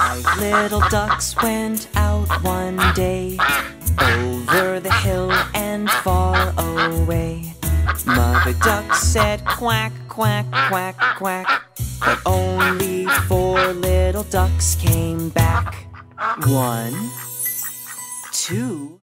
Five little ducks went out one day over the hill and far away. Mother duck said quack, quack, quack, quack, but only four little ducks came back. One, two.